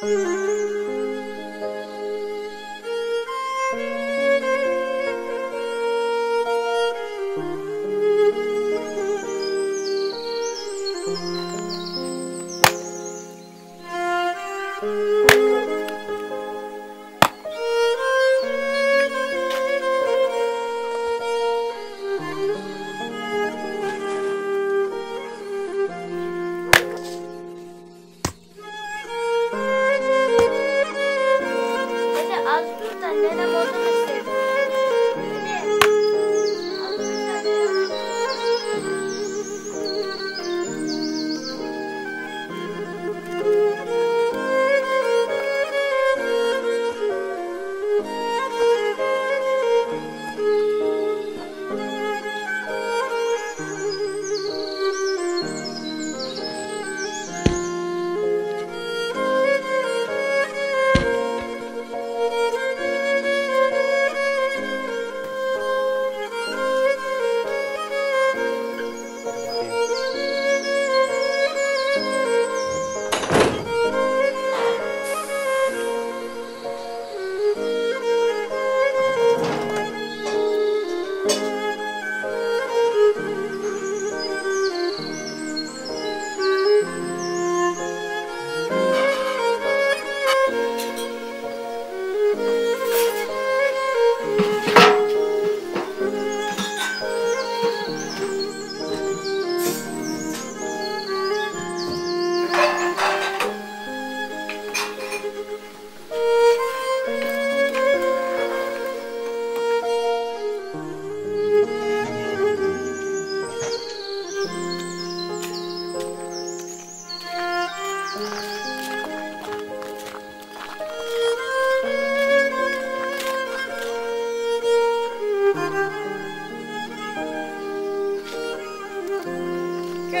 Oh. and then I'm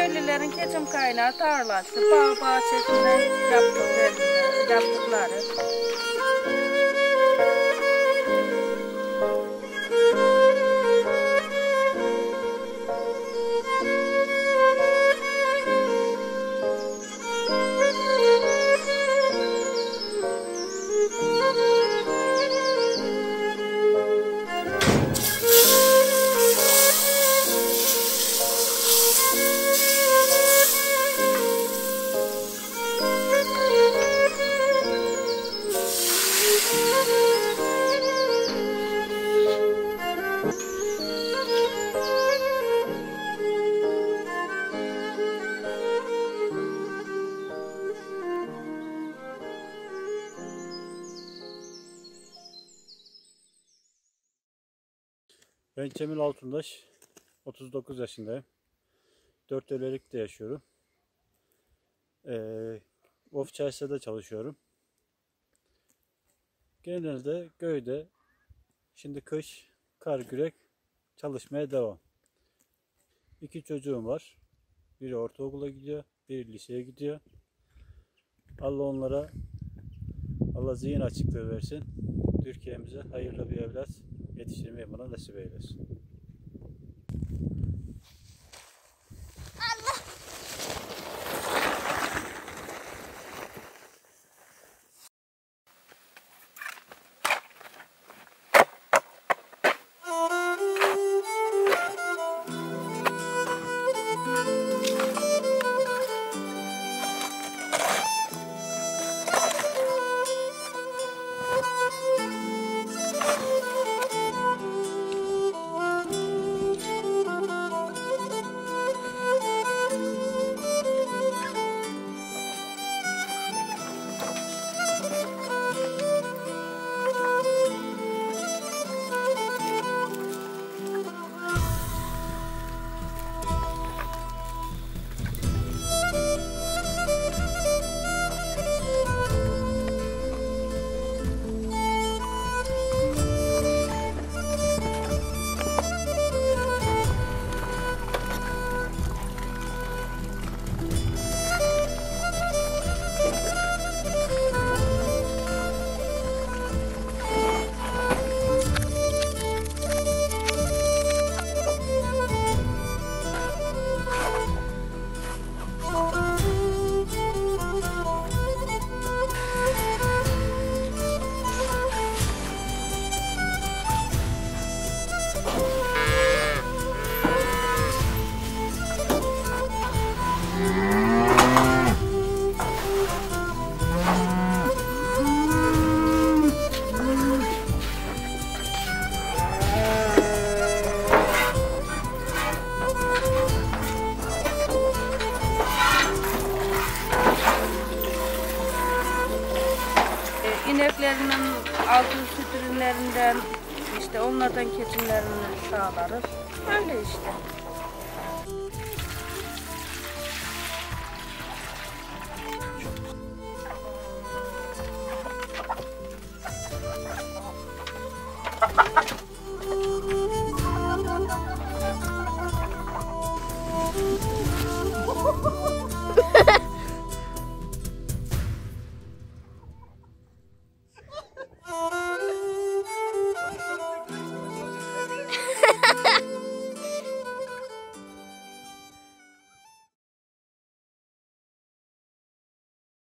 Köylülerin geçim kaynağı tarlası, bağ bahçesinde yaptıkları, yaptıkları. Ben Cemil Altundaş, 39 yaşındayım. Dört evlilikte yaşıyorum. Ee, of çarşıda çalışıyorum. Genelde köyde, şimdi kış, kar gürek çalışmaya devam. İki çocuğum var. Biri ortaokula gidiyor, biri liseye gidiyor. Allah onlara Allah zihin açıklığı versin. Türkiye'mize hayırlı bir evlat yetiştirmeyi bana nasip eylesin. İneklerinin altın süt ürünlerinden işte onlardan keçimlerini sağlarız. Öyle işte.